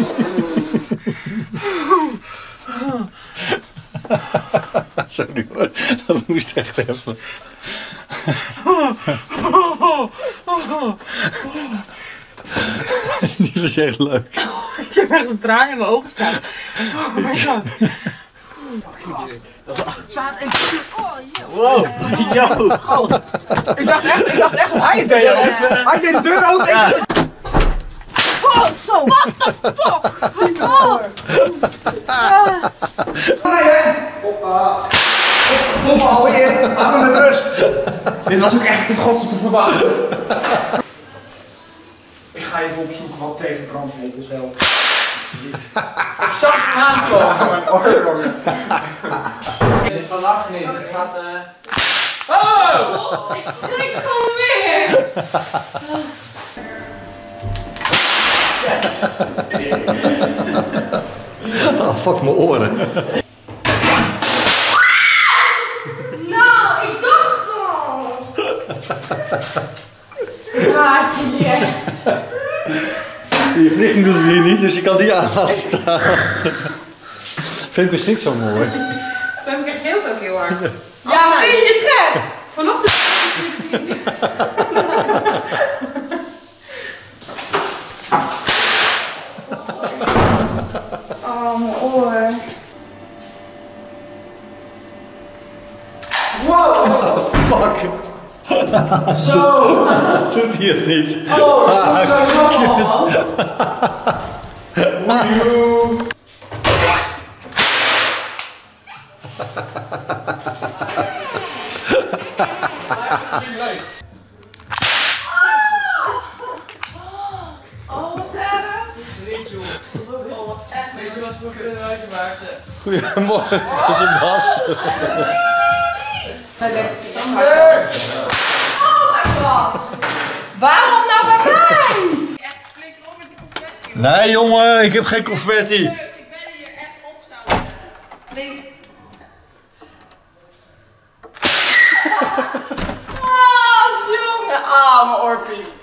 Sorry hoor, dat moest echt even. Die was echt leuk. Ik heb echt een traan in mijn ogen staan. Oh my god. Oh Wow, yo, god. Ik dacht echt, ik dacht echt dat hij het deed. Hij deed de deur open. Oh, zo. What the fuck? Oh. Domme alweer. Laat me met rust. Dit was ook echt de godste verbazing. Ik ga even opzoeken wat tegen brandnetels helpt. Ik zag hem aankomen. Dit is vannacht niet, het gaat eh... God, ik schrik gewoon weer. Oh, fuck mijn oren. Nou, ik dacht al. Raad je echt. Je verlichting doet het hier niet, dus je kan die aan laten staan. Vind ik niet zo mooi. Femke geelt ook heel hard. Ja, vind je het gek? Vanochtend. Oh, mijn oor. Fuck. Zo. Doet hij het niet. Oh, zo, zo, zo. Kunnen uitmaakte? Goedemorgen, dat is een bas. Waarom nou bij mij? Echt flikker op met die confetti. Nee jongen, ik heb geen confetti. Ik ben hier echt op zouden. Nee. Ah, jongen. Ah, mijn oor piept.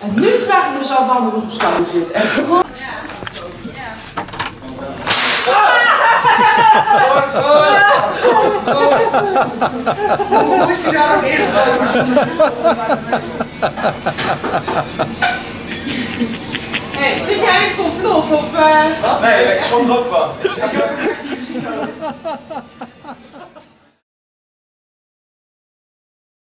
En nu vraag ik me zo af waarom ik op schouder zit. En gewoon... Hoe is hij daar ook ingekomen? Hey, zit jij in het complot of... eh? Nee, ik schrok er ook van.